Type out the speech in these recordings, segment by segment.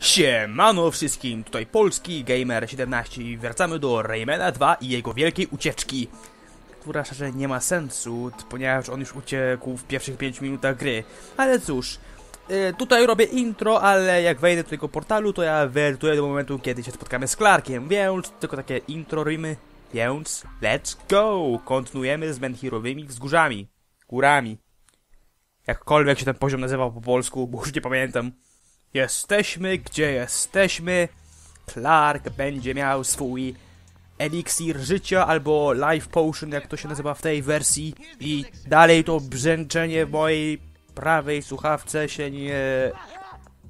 Siemano wszystkim, tutaj Polski Gamer 17 i wracamy do Raymana 2 i jego wielkiej ucieczki, która szczerze nie ma sensu, ponieważ on już uciekł w pierwszych 5 minutach gry. Ale cóż, y, tutaj robię intro, ale jak wejdę do tego portalu, to ja wertuję do momentu, kiedy się spotkamy z Clarkiem, więc tylko takie intro robimy, więc let's go! Kontynuujemy z menhirowymi wzgórzami, górami. Jakkolwiek się ten poziom nazywał po polsku, bo już nie pamiętam. Jesteśmy, gdzie jesteśmy. Clark będzie miał swój eliksir życia albo life potion, jak to się nazywa w tej wersji. I dalej to brzęczenie w mojej prawej słuchawce się nie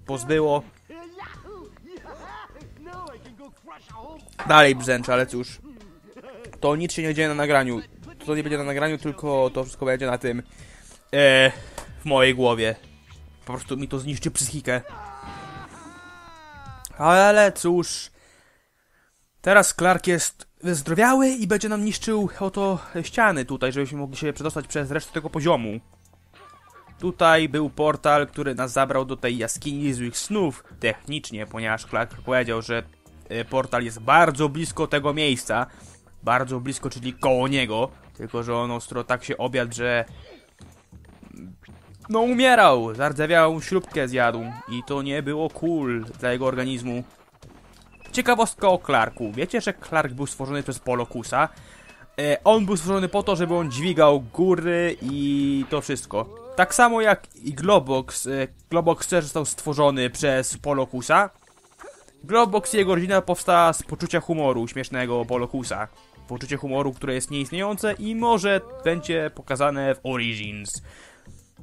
pozbyło. Dalej brzęczę, ale cóż. To nic się nie dzieje na nagraniu. To nie będzie na nagraniu, tylko to wszystko będzie na tym. E, w mojej głowie. Po prostu mi to zniszczy psychikę. Ale cóż. Teraz Clark jest wyzdrowiały i będzie nam niszczył oto ściany tutaj, żebyśmy mogli się przedostać przez resztę tego poziomu. Tutaj był portal, który nas zabrał do tej jaskini złych snów. Technicznie, ponieważ Clark powiedział, że e, portal jest bardzo blisko tego miejsca. Bardzo blisko, czyli koło niego. Tylko, że on ostro tak się obiadł, że no umierał, zardzewiałą śrubkę zjadł i to nie było cool dla jego organizmu. Ciekawostka o Clarku. Wiecie, że Clark był stworzony przez Polokusa? E, on był stworzony po to, żeby on dźwigał góry i to wszystko. Tak samo jak i Globox. E, Globox też został stworzony przez Polokusa. Globox i jego rodzina powstała z poczucia humoru śmiesznego Polokusa. Poczucie humoru, które jest nieistniejące i może będzie pokazane w Origins.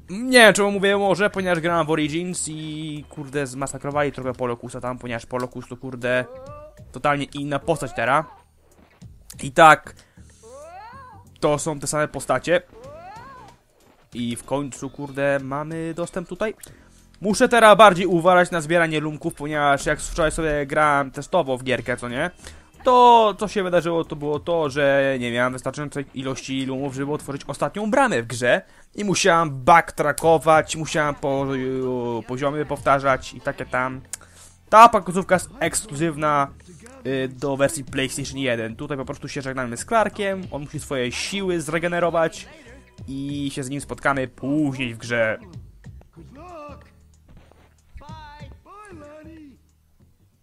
Nie wiem, czemu mówię może, ponieważ grałem w Origins i kurde zmasakrowali trochę Polokusa tam, ponieważ Polokus to kurde totalnie inna postać teraz. I tak, to są te same postacie. I w końcu, kurde, mamy dostęp tutaj. Muszę teraz bardziej uważać na zbieranie lumków, ponieważ jak wczoraj sobie grałem testowo w gierkę, co nie? To, co się wydarzyło, to było to, że nie miałem wystarczającej ilości lumów, żeby otworzyć ostatnią bramę w grze i musiałem backtrackować, musiałem po, poziomy powtarzać i takie tam. Ta pakowcówka jest ekskluzywna y, do wersji PlayStation 1. Tutaj po prostu się żegnamy z Clarkiem, on musi swoje siły zregenerować i się z nim spotkamy później w grze.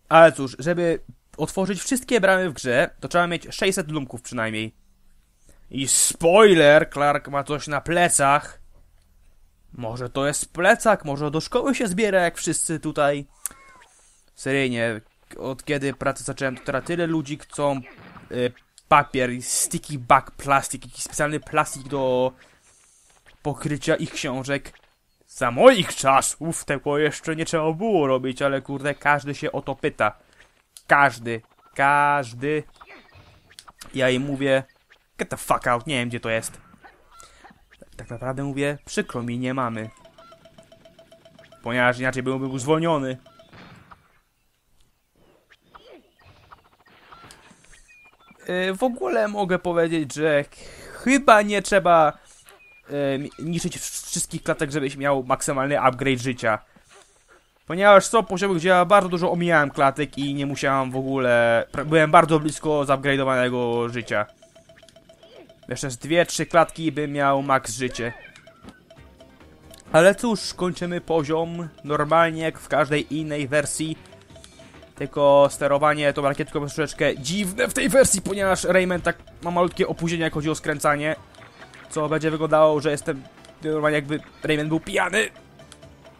Ale cóż, żeby otworzyć wszystkie bramy w grze, to trzeba mieć 600 lumków przynajmniej. I spoiler, Clark ma coś na plecach. Może to jest plecak, może do szkoły się zbiera jak wszyscy tutaj. Seryjnie, od kiedy pracę zacząłem, to teraz tyle ludzi chcą y, papier, sticky back plastik, jakiś specjalny plastik do pokrycia ich książek. Za moich czasów tego jeszcze nie trzeba było robić, ale kurde, każdy się o to pyta. Każdy, każdy. Ja im mówię, get the fuck out, nie wiem gdzie to jest. Tak naprawdę mówię, przykro mi, nie mamy. Ponieważ inaczej byłbym był zwolniony. Yy, w ogóle mogę powiedzieć, że chyba nie trzeba yy, niszczyć wszystkich klatek, żebyś miał maksymalny upgrade życia. Ponieważ są poziomy, gdzie ja bardzo dużo omijałem klatek i nie musiałem w ogóle... Byłem bardzo blisko zupgrade'owanego życia. Jeszcze z dwie, trzy klatki bym miał max życie. Ale cóż, kończymy poziom normalnie jak w każdej innej wersji. Tylko sterowanie tą rakietką jest troszeczkę dziwne w tej wersji, ponieważ Rayman tak ma malutkie opóźnienie jak chodzi o skręcanie. Co będzie wyglądało, że jestem normalnie jakby Rayman był pijany.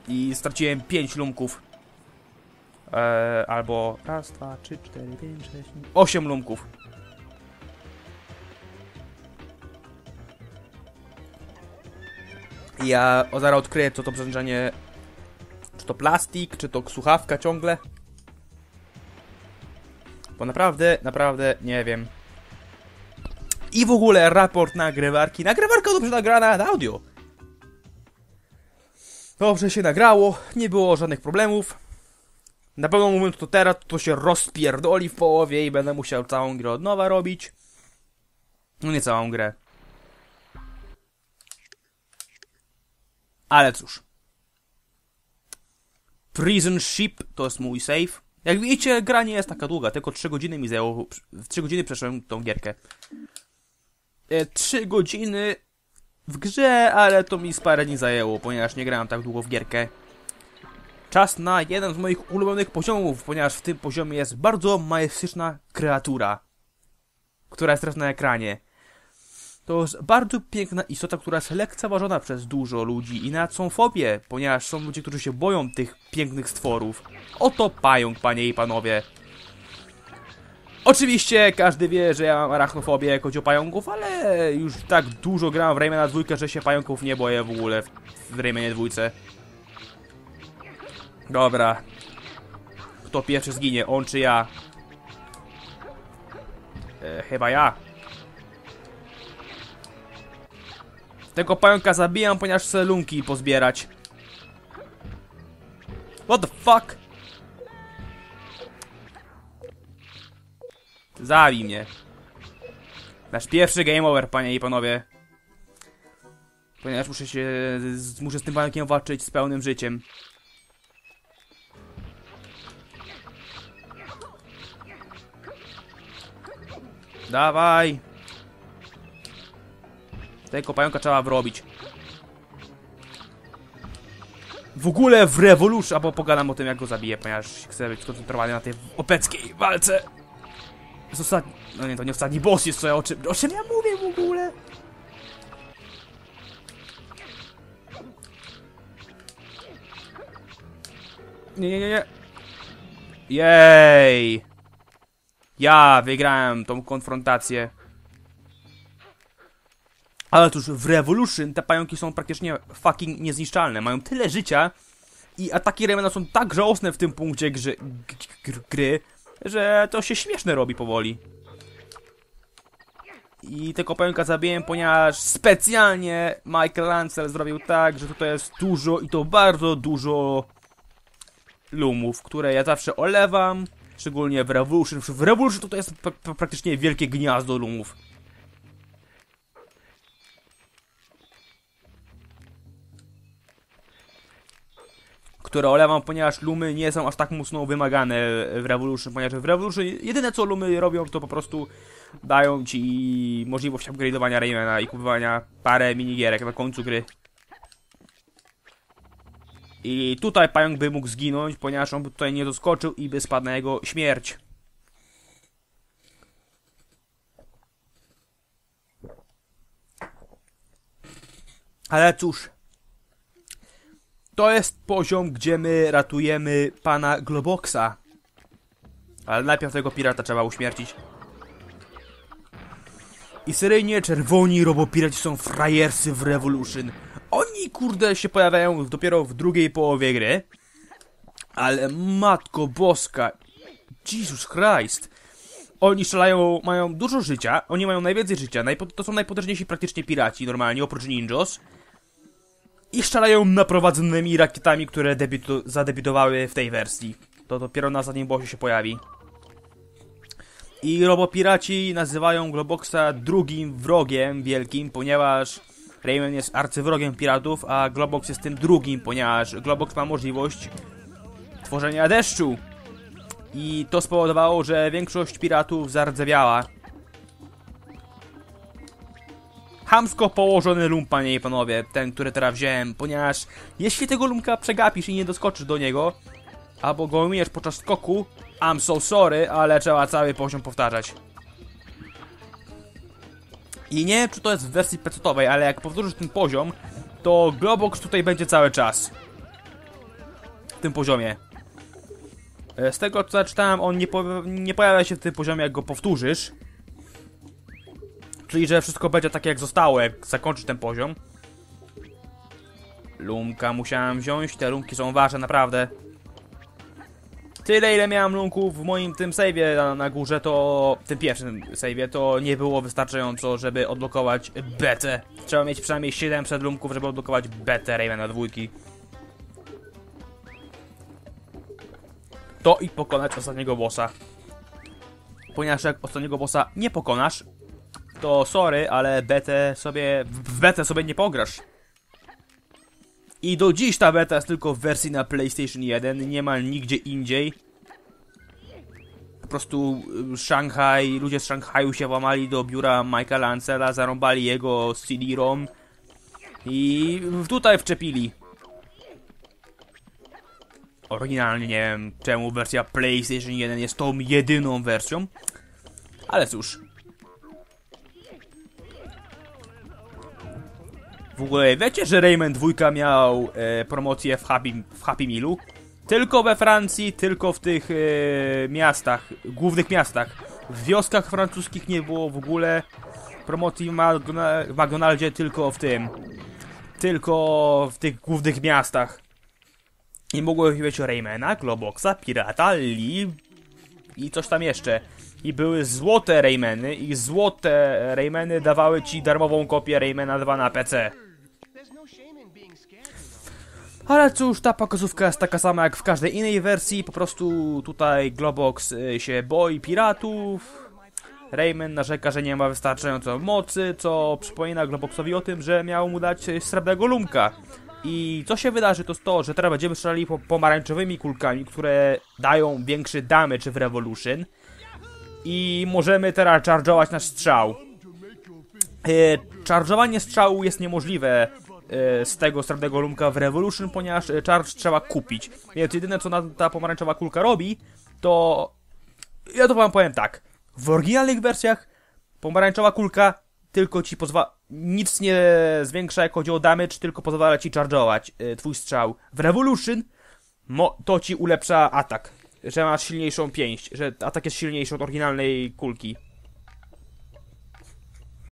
I straciłem 5 lumków. Eee, albo raz, dwa, trzy, cztery, pięć, sześć, osiem lumków. I ja zaraz odkryję, co to brzęczenie... Czy to plastik, czy to słuchawka ciągle? Bo naprawdę, naprawdę nie wiem. I w ogóle raport nagrywarki. Nagrywarka dobrze nagrana na audio. Dobrze się nagrało, nie było żadnych problemów. Na pewno mówiąc to teraz, to się rozpierdoli w połowie i będę musiał całą grę od nowa robić. No nie całą grę. Ale cóż. Prison Ship to jest mój save. Jak widzicie, gra nie jest taka długa, tylko 3 godziny mi zajęło. W 3 godziny przeszłem tą gierkę. E, 3 godziny w grze, ale to mi z parę dni zajęło, ponieważ nie grałem tak długo w gierkę. Czas na jeden z moich ulubionych poziomów, ponieważ w tym poziomie jest bardzo majestyczna kreatura, która jest teraz na ekranie. To jest bardzo piękna istota, która jest lekceważona przez dużo ludzi i nawet są fobie, ponieważ są ludzie, którzy się boją tych pięknych stworów. Oto pająk, panie i panowie. Oczywiście każdy wie, że ja mam arachnofobię, jak chodzi o pająków, ale już tak dużo gram w Raymana dwójkę, że się pająków nie boję w ogóle w, w Raymanie dwójce. Dobra. Kto pierwszy zginie, on czy ja? E, chyba ja. Tego pająka zabijam, ponieważ chcę lunki pozbierać. What the fuck? Zabij mnie. Nasz pierwszy game over, panie i panowie. Ponieważ muszę się... muszę z tym pająkiem walczyć z pełnym życiem. Dawaj! Tego pająka trzeba wrobić. W ogóle w Revolution, albo pogadam o tym jak go zabiję, ponieważ chcę być skoncentrowany na tej opeckiej walce. Jest ostatni... No nie, to nie ostatni boss jest, co ja o czym... O czym ja mówię w ogóle? Nie, nie, nie, nie. Jej! Ja wygrałem tą konfrontację. Ale tuż w Revolution te pająki są praktycznie fucking niezniszczalne. Mają tyle życia i ataki Raymana są tak żałosne w tym punkcie grzy, gry, że to się śmieszne robi powoli. I tego pająka zabiłem, ponieważ specjalnie Michael Lancel zrobił tak, że tutaj jest dużo i to bardzo dużo lumów, które ja zawsze olewam. Szczególnie w Revolution. W Revolution to jest pra pra praktycznie wielkie gniazdo lumów. Które olewam, ponieważ lumy nie są aż tak mocno wymagane w Revolution, ponieważ w Revolution jedyne co lumy robią to po prostu dają ci możliwość upgrade'owania Raymana i kupowania parę minigierek na końcu gry. I tutaj pająk by mógł zginąć, ponieważ on by tutaj nie doskoczył i by spadł na jego śmierć. Ale cóż, to jest poziom, gdzie my ratujemy pana Globoxa. Ale najpierw tego pirata trzeba uśmiercić. I seryjnie czerwoni robopiraci są frajersy w Revolution. Oni kurde się pojawiają dopiero w drugiej połowie gry. Ale matko boska. Jesus Christ. Oni strzelają, mają dużo życia, oni mają najwięcej życia, najpo, to są najpotężniejsi praktycznie piraci normalnie, oprócz ninjos. I strzelają naprowadzonymi rakietami, które debiutu, zadebiutowały w tej wersji. To dopiero na zadnim bossie się pojawi. I robopiraci nazywają Globoxa drugim wrogiem wielkim, ponieważ Rayman jest arcywrogiem piratów, a Globox jest tym drugim, ponieważ Globox ma możliwość tworzenia deszczu. I to spowodowało, że większość piratów zardzewiała. Hamsko położony lump, panie i panowie, ten, który teraz wziąłem, ponieważ jeśli tego lumka przegapisz i nie doskoczysz do niego, albo go ominiesz podczas skoku, I'm so sorry, ale trzeba cały poziom powtarzać. I nie wiem, czy to jest w wersji pecetowej, ale jak powtórzysz ten poziom, to Globox tutaj będzie cały czas. W tym poziomie. E, Z tego co czytałem, on nie, po, nie pojawia się w tym poziomie, jak go powtórzysz. Czyli, że wszystko będzie tak jak zostało, jak zakończysz ten poziom. Lumka musiałem wziąć, te lumki są ważne, naprawdę. Tyle ile miałem lunków w moim tym save'ie na, na górze, to w tym pierwszym save'ie, to nie było wystarczająco, żeby odblokować betę. Trzeba mieć przynajmniej 700 lumków, żeby odblokować betę Raymana dwójki. To i pokonać ostatniego bossa. Ponieważ jak ostatniego bossa nie pokonasz, to sorry, ale betę sobie, w betę sobie nie pograsz. I do dziś ta beta jest tylko w wersji na PlayStation 1, nie ma nigdzie indziej. Po prostu y, Szanghaj, ludzie z Szanghaju się włamali do biura Michaela Lancela, zarąbali jego CD-ROM i tutaj wczepili. Oryginalnie nie wiem czemu wersja PlayStation 1 jest tą jedyną wersją, ale cóż. W ogóle wiecie, że Rayman 2 miał e, promocję w Happy, w Happy Mealu? Tylko we Francji, tylko w tych e, miastach, głównych miastach. W wioskach francuskich nie było w ogóle promocji w, McDonaldzie, tylko w tym. Tylko w tych głównych miastach. I mogło być Raymana, Globoxa, Pirata, Lee i coś tam jeszcze. I były złote Raymany i złote Raymany dawały ci darmową kopię Raymana 2 na PC. Ale cóż, ta pokazówka jest taka sama jak w każdej innej wersji, po prostu tutaj Globox y, się boi piratów. Rayman narzeka, że nie ma wystarczająco mocy, co przypomina Globoxowi o tym, że miał mu dać y, srebrnego lumka. I co się wydarzy, to to, że teraz będziemy strzelali po pomarańczowymi kulkami, które dają większy damage w Revolution. I możemy teraz charge'ować nasz strzał. E, charge'owanie strzału jest niemożliwe z tego srebrnego lumka w Revolution, ponieważ e, charge trzeba kupić. Więc jedyne co ta pomarańczowa kulka robi, to... Ja to wam powiem tak. W oryginalnych wersjach pomarańczowa kulka tylko ci pozwala... Nic nie zwiększa jak chodzi o damage, tylko pozwala ci charge'ować e, twój strzał. W Revolution to ci ulepsza atak. Że masz silniejszą pięść, że atak jest silniejszy od oryginalnej kulki.